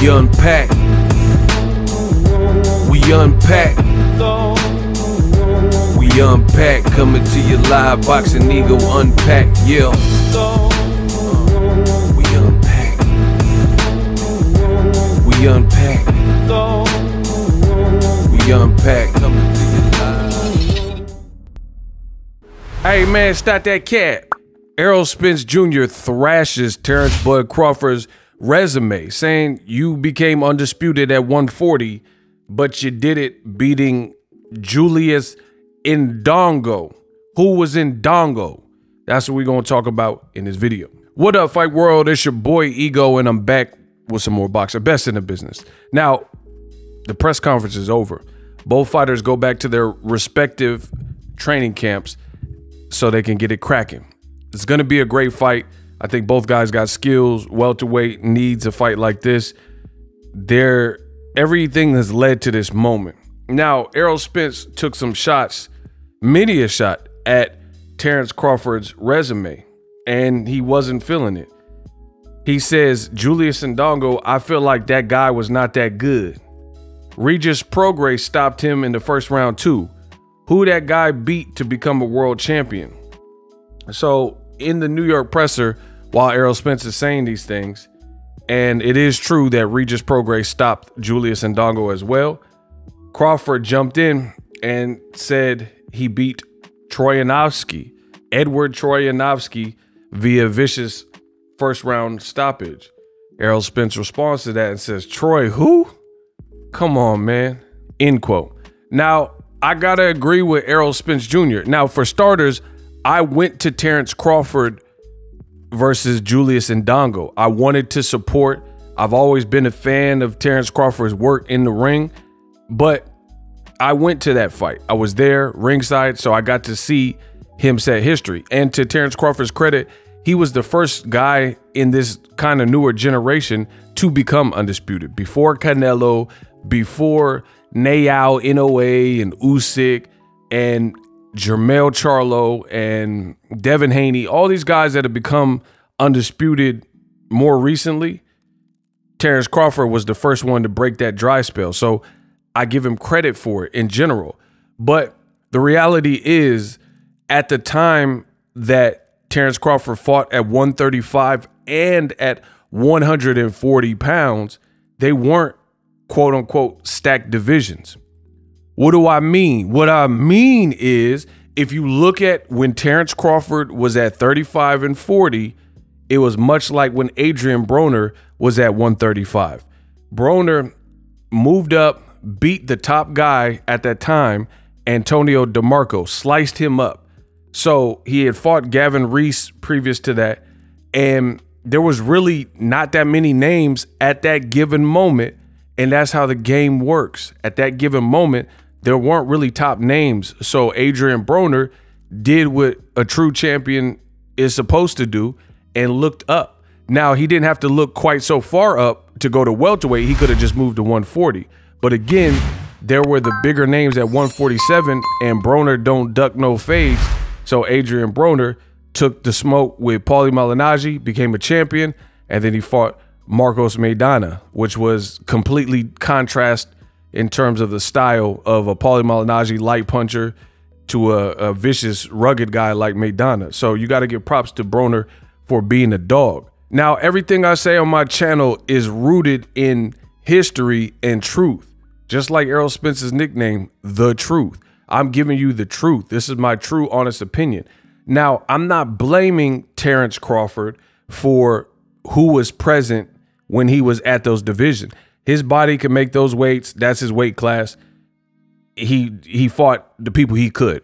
We unpack. We unpack. We unpack. Coming to your live boxing ego unpack. Yeah. We unpack. We unpack. We unpack. Coming to your live. Hey man, stop that cat. Errol Spence Jr. thrashes Terence Bud Crawford's resume, saying you became undisputed at 140, but you did it beating Julius Indongo. Who was Indongo? That's what we're gonna talk about in this video. What up, Fight World? It's your boy Ego, and I'm back with some more boxer best in the business. Now, the press conference is over. Both fighters go back to their respective training camps so they can get it cracking. It's going to be a great fight. I think both guys got skills. Welterweight needs a fight like this. There, everything has led to this moment. Now, Errol Spence took some shots, many a shot at Terence Crawford's resume, and he wasn't feeling it. He says, Julius Indongo, I feel like that guy was not that good. Regis Prograis stopped him in the first round, too. Who that guy beat to become a world champion? So, in the New York presser, while Errol Spence is saying these things, and it is true that Regis Prograis stopped Julius Indongo as well, Crawford jumped in and said he beat Troyanovsky, Edward Troyanovsky, via vicious first round stoppage. Errol Spence responds to that and says, Troy, who? Come on, man. End quote. Now, I gotta agree with Errol Spence Jr. Now, for starters, I went to Terence Crawford versus Julius Indongo. I wanted to support. I've always been a fan of Terence Crawford's work in the ring, but I went to that fight. I was there ringside, so I got to see him set history. And to Terence Crawford's credit, he was the first guy in this kind of newer generation to become undisputed. Before Canelo, before Naoya, Inoue, and Usyk, and Jermell Charlo and Devin Haney, all these guys that have become undisputed more recently, Terence Crawford was the first one to break that dry spell. So I give him credit for it in general. But the reality is, at the time that Terence Crawford fought at 135 and at 140 pounds, they weren't quote unquote stacked divisions. What do I mean? What I mean is if you look at when Terence Crawford was at 35 and 40, it was much like when Adrian Broner was at 135. Broner moved up, beat the top guy at that time, Antonio DeMarco, sliced him up. So he had fought Gavin Rees previous to that, and there was really not that many names at that given moment. And that's how the game works. At that given moment, there weren't really top names. So Adrian Broner did what a true champion is supposed to do and looked up. Now, he didn't have to look quite so far up to go to welterweight. He could have just moved to 140. But again, there were the bigger names at 147, and Broner don't duck no fades. So Adrian Broner took the smoke with Paulie Malignaggi, became a champion, and then he fought Marcos Maidana, which was completely contrast in terms of the style of a Paulie Malignaggi light puncher to a, a vicious, rugged guy like Maidana. So you got to give props to Broner for being a dog. Now, everything I say on my channel is rooted in history and truth. Just like Errol Spence's nickname, The Truth. I'm giving you the truth. This is my true, honest opinion. Now, I'm not blaming Terence Crawford for who was present when he was at those divisions. His body can make those weights. That's his weight class. He he fought the people he could.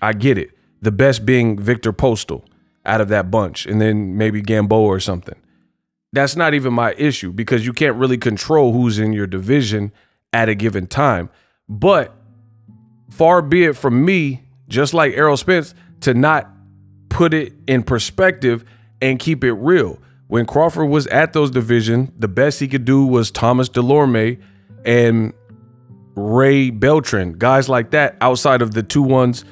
I get it. The best being Viktor Postol out of that bunch, and then maybe Gamboa or something. That's not even my issue because you can't really control who's in your division at a given time. But far be it from me, just like Errol Spence, to not put it in perspective and keep it real. When Crawford was at those division, the best he could do was Thomas Dulorme and Ray Beltran, guys like that, outside of the two ones,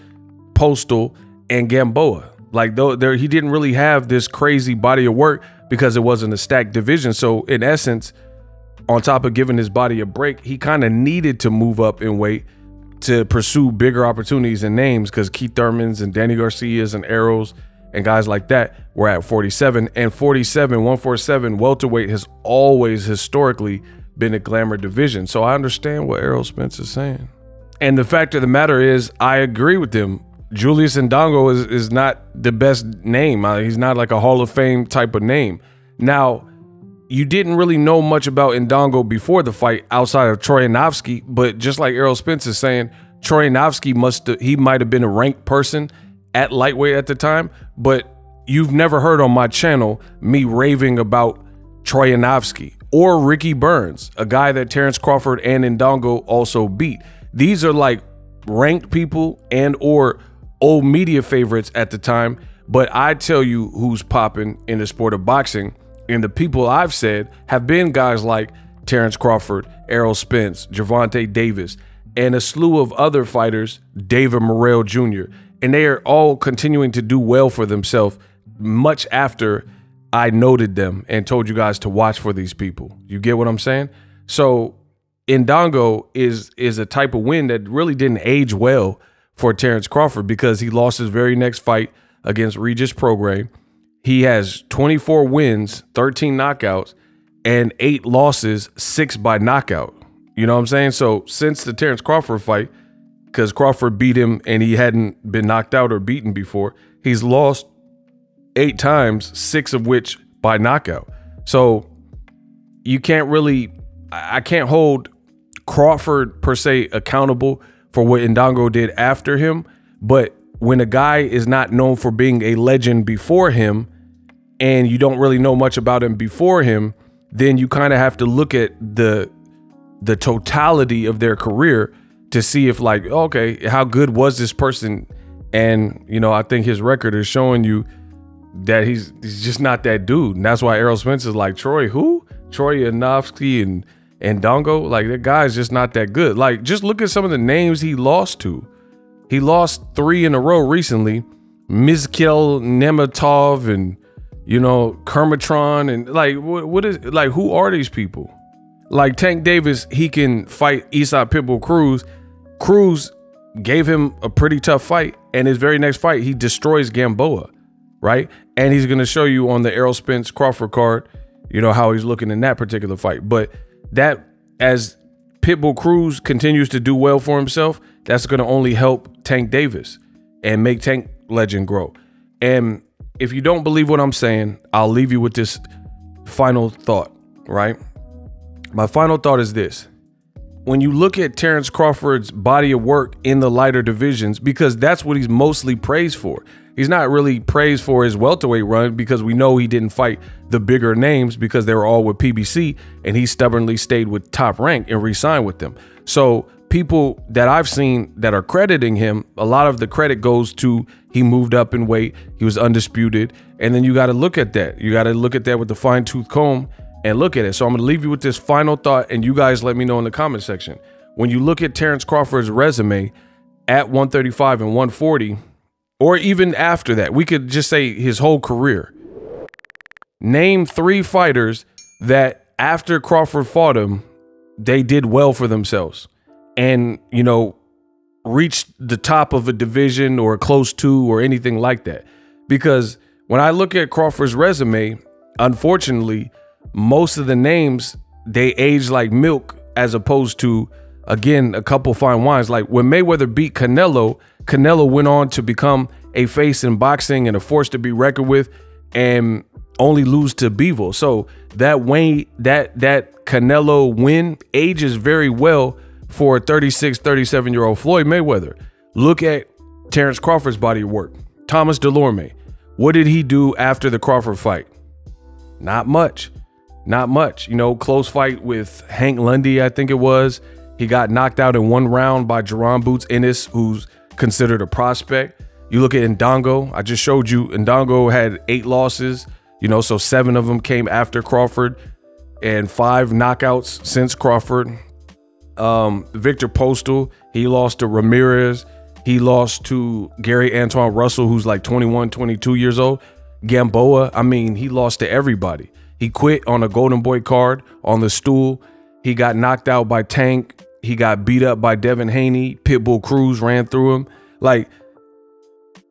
Postol and Gamboa. Like though there he didn't really have this crazy body of work because it wasn't a stacked division. So in essence, on top of giving his body a break, he kind of needed to move up in weight to pursue bigger opportunities and names because Keith Thurmans and Danny Garcias and Errols and guys like that were at 47. And 47, 147, welterweight has always historically been a glamour division. So I understand what Errol Spence is saying. And the fact of the matter is, I agree with him. Julius Indongo is, is not the best name. Uh, he's not like a Hall of Fame type of name. Now, you didn't really know much about Indongo before the fight outside of Troyanovsky, but just like Errol Spence is saying, Troyanovsky must he might have been a ranked person at lightweight at the time, but you've never heard on my channel me raving about Troyanovsky or Ricky Burns, a guy that Terence Crawford and Indongo also beat. These are like ranked people and or old media favorites at the time, but I tell you who's popping in the sport of boxing and the people I've said have been guys like Terence Crawford, Errol Spence, Gervonta Davis, and a slew of other fighters, David Morrell Jr. And they are all continuing to do well for themselves much after I noted them and told you guys to watch for these people. You get what I'm saying? So Indongo is is a type of win that really didn't age well for Terence Crawford because he lost his very next fight against Regis Prograis he has 24 wins, 13 knockouts, and eight losses, six by knockout. You know what I'm saying? So since the Terence Crawford fight, because Crawford beat him and he hadn't been knocked out or beaten before, he's lost eight times, six of which by knockout. So you can't really, I can't hold Crawford per se accountable for what Indongo did after him, but when a guy is not known for being a legend before him and you don't really know much about him before him, then you kind of have to look at the the totality of their career to see if like okay, how good was this person? And you know, I think his record is showing you that he's he's just not that dude. And that's why Errol Spence is like Troy, who? Troyanovsky and and Dongo, like that guy's just not that good. Like, just look at some of the names he lost to. He lost three in a row recently. Mizkel nematov and you know Kermatron and like what, what is like who are these people? Like Tank Davis, he can fight Isaac Pitbull Cruz. Cruz gave him a pretty tough fight, and his very next fight, he destroys Gamboa, right? And he's gonna show you on the Errol Spence Crawford card, you know how he's looking in that particular fight. But that as Pitbull Cruz continues to do well for himself, that's going to only help Tank Davis and make Tank Legend grow. And if you don't believe what I'm saying, I'll leave you with this final thought, right? My final thought is this. When you look at Terence Crawford's body of work in the lighter divisions, because that's what he's mostly praised for. He's not really praised for his welterweight run because we know he didn't fight the bigger names because they were all with PBC and he stubbornly stayed with top rank and re signed with them. So people that I've seen that are crediting him, a lot of the credit goes to he moved up in weight, he was undisputed, and then you got to look at that. You got to look at that with the fine tooth comb and look at it. So I'm going to leave you with this final thought, and you guys let me know in the comment section. When you look at Terence Crawford's resume at 135 and 140, or even after that, we could just say his whole career. Name three fighters that after Crawford fought him, they did well for themselves and, you know, reach the top of a division or close to or anything like that. Because when I look at Crawford's resume, unfortunately, most of the names they age like milk as opposed to again a couple fine wines. Like when Mayweather beat Canelo, Canelo went on to become a face in boxing and a force to be reckoned with, and only lose to Bivol. So that Wayne that that Canelo win ages very well for 36, 37 year old Floyd Mayweather. Look at Terence Crawford's body of work. Thomas Dulorme What did he do after the Crawford fight? Not much. Not much. You know, close fight with Hank Lundy, I think it was. He got knocked out in one round by Jaron Boots Ennis, who's considered a prospect. You look at Indongo. I just showed you Indongo had eight losses, you know, so seven of them came after Crawford and five knockouts since Crawford. Um, Viktor Postol, he lost to Ramirez. He lost to Gary Antoine Russell, who's like 21, 22 years old. Gamboa, I mean, he lost to everybody. He quit on a Golden Boy card on the stool. He got knocked out by Tank. He got beat up by Devin Haney. Pitbull Cruz ran through him. Like,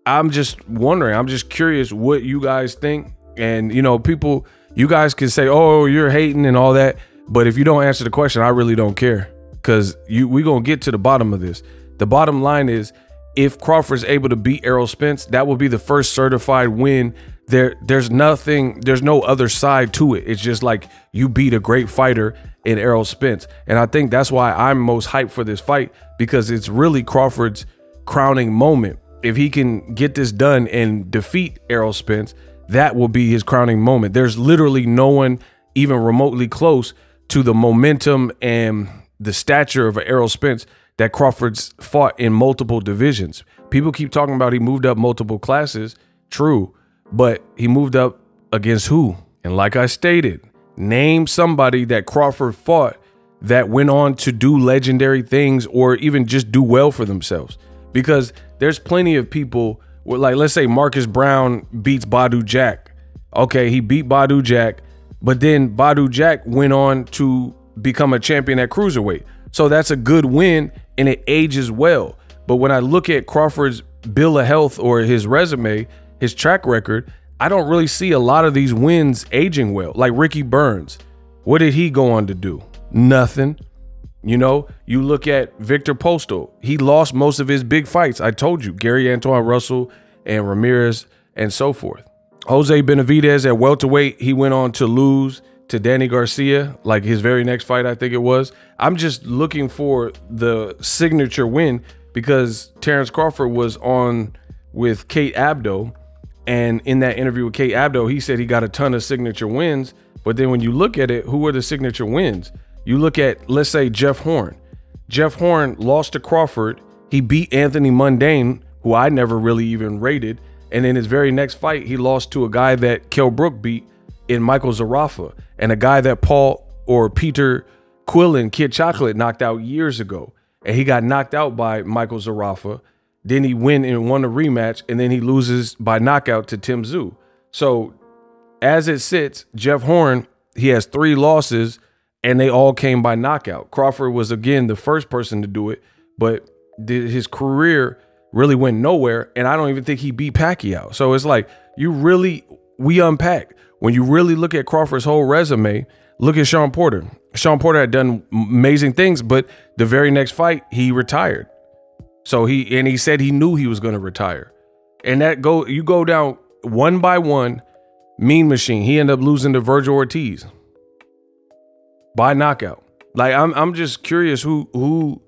I'm just wondering. I'm just curious what you guys think. And you know, people, you guys can say, "Oh, you're hating" and all that. But if you don't answer the question, I really don't care because you we gonna get to the bottom of this. The bottom line is, if Crawford's able to beat Errol Spence, that will be the first certified win. There, there's nothing, there's no other side to it. It's just like you beat a great fighter in Errol Spence, and I think that's why I'm most hyped for this fight because it's really Crawford's crowning moment. If he can get this done and defeat Errol Spence, that will be his crowning moment. There's literally no one even remotely close to the momentum and the stature of Errol Spence that Crawford's fought in multiple divisions. People keep talking about he moved up multiple classes. True, but he moved up against who? And like I stated, name somebody that Crawford fought that went on to do legendary things or even just do well for themselves. Because there's plenty of people, like let's say Marcus Browne beats Badou Jack. Okay, he beat Badou Jack, but then Badou Jack went on to become a champion at cruiserweight. So that's a good win and it ages well. But when I look at Crawford's bill of health or his resume, his track record, I don't really see a lot of these wins aging well. Like Ricky Burns, what did he go on to do? Nothing. You know, you look at Viktor Postol, he lost most of his big fights. I told you, Gary Antoine Russell and Ramirez and so forth. Jose Benavidez at welterweight, he went on to lose to Danny Garcia, like his very next fight, I think it was. I'm just looking for the signature win because Terence Crawford was on with Kate Abdo. And in that interview with Kate Abdo, he said he got a ton of signature wins. But then when you look at it, who are the signature wins? You look at, let's say, Jeff Horn. Jeff Horn lost to Crawford. He beat Anthony Mundine, who I never really even rated. And in his very next fight, he lost to a guy that Kell Brook beat in Michael Zarafa and a guy that Paul or Peter Quillin, Kid Chocolate, knocked out years ago. And he got knocked out by Michael Zarafa. Then he win and won a rematch, and then he loses by knockout to Tim Tszyu. So as it sits, Jeff Horn, he has three losses, and they all came by knockout. Crawford was again the first person to do it, but his career really went nowhere, and I don't even think he beat Pacquiao. So it's like you really we unpack when you really look at Crawford's whole resume, look at Shawn Porter. Shawn Porter had done amazing things, but the very next fight, he retired. So he and he said he knew he was going to retire. And that go you go down one by one, Mean Machine. He ended up losing to Vergil Ortiz by knockout. Like I'm I'm just curious who who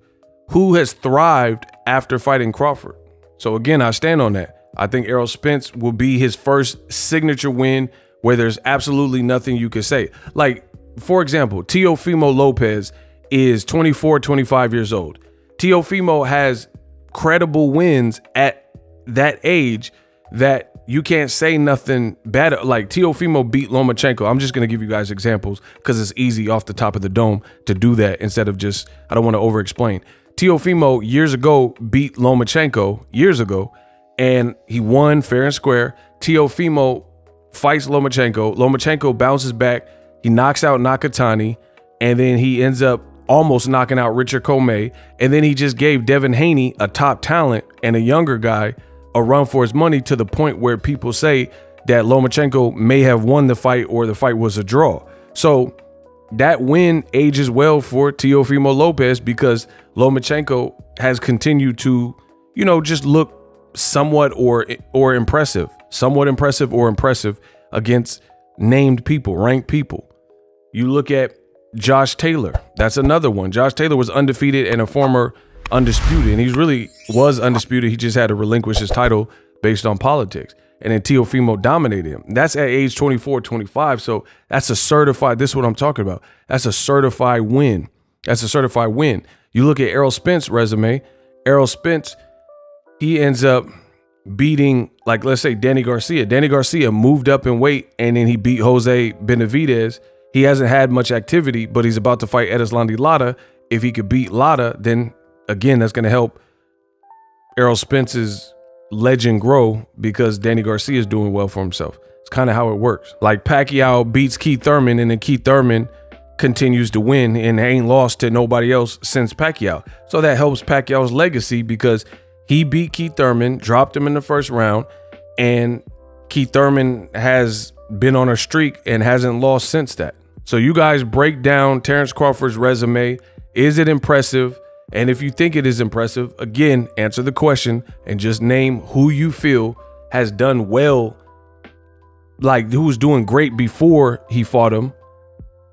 who has thrived after fighting Crawford. So again, I stand on that. I think Errol Spence will be his first signature win where there's absolutely nothing you can say. Like, for example, Teofimo Lopez is 24, 25 years old. Teofimo has credible wins at that age that you can't say nothing bad. Like Teofimo beat Lomachenko. I'm just gonna give you guys examples because it's easy off the top of the dome to do that instead of just I don't want to over explain. Teofimo years ago beat Lomachenko years ago, and he won fair and square. Teofimo fights Lomachenko. Lomachenko bounces back. He knocks out Nakatani, and then he ends up almost knocking out Richard Commey. And then he just gave Devin Haney, a top talent and a younger guy, a run for his money to the point where people say that Lomachenko may have won the fight or the fight was a draw. So that win ages well for Teofimo Lopez because Lomachenko has continued to, you know, just look somewhat or or impressive, somewhat impressive or impressive against named people, ranked people. You look at Josh Taylor. That's another one. Josh Taylor was undefeated and a former undisputed, and he really was undisputed. He just had to relinquish his title based on politics. And then Teofimo dominated him. That's at age 24, 25. So that's a certified, this is what I'm talking about. That's a certified win. That's a certified win. You look at Errol Spence resume. Errol Spence he ends up beating, like, let's say Danny Garcia. Danny Garcia moved up in weight and then he beat Jose Benavidez. He hasn't had much activity, but he's about to fight Erislandy Lara. If he could beat Lara, then again, that's going to help Errol Spence's legend grow because Danny Garcia is doing well for himself. It's kind of how it works. Like Pacquiao beats Keith Thurman, and then Keith Thurman continues to win and ain't lost to nobody else since Pacquiao. So that helps Pacquiao's legacy because he beat Keith Thurman, dropped him in the first round, and Keith Thurman has been on a streak and hasn't lost since that. So you guys break down Terence Crawford's resume. Is it impressive? And if you think it is impressive, again, answer the question and just name who you feel has done well, like who was doing great before he fought him,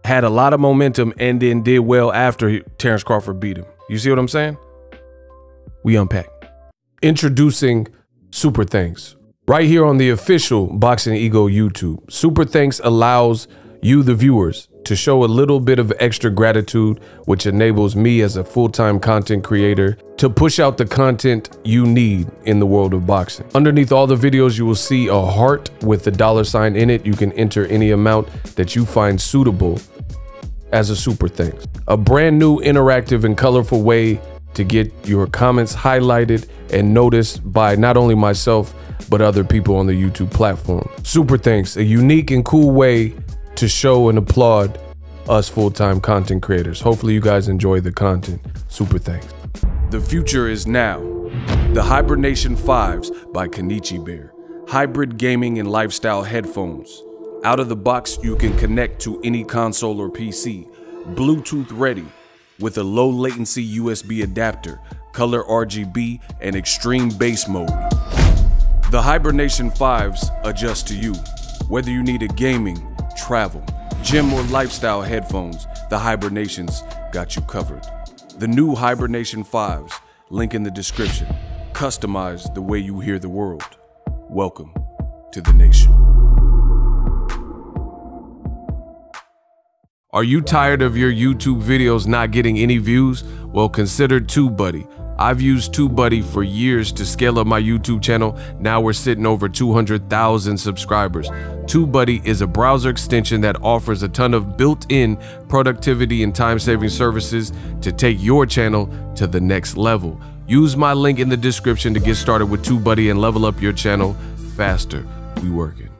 had a lot of momentum, and then did well after Terence Crawford beat him. You see what I'm saying? We unpack. Introducing Super Thanks. Right here on the official Boxing Ego YouTube. Super Thanks allows you, the viewers, to show a little bit of extra gratitude, which enables me as a full-time content creator to push out the content you need in the world of boxing. Underneath all the videos, you will see a heart with the dollar sign in it. You can enter any amount that you find suitable as a super thanks. A brand new interactive and colorful way to get your comments highlighted and noticed by not only myself, but other people on the YouTube platform. Super thanks, a unique and cool way to show and applaud us full-time content creators. Hopefully you guys enjoy the content. Super thanks. The future is now. The Hibernation 5s by Kenichi Bear. Hybrid gaming and lifestyle headphones. Out of the box, you can connect to any console or PC. Bluetooth ready with a low latency USB adapter, color RGB, and extreme bass mode. The Hibernation 5s adjust to you, whether you need a gaming, travel, gym, or lifestyle headphones, the Hibernations got you covered. The new Hibernation 5s, link in the description, customize the way you hear the world. Welcome to the nation. Are you tired of your YouTube videos not getting any views? Well, consider TubeBuddy I've used TubeBuddy for years to scale up my YouTube channel. Now we're sitting over 200,000 subscribers. TubeBuddy is a browser extension that offers a ton of built-in productivity and time-saving services to take your channel to the next level. Use my link in the description to get started with TubeBuddy and level up your channel faster. We working.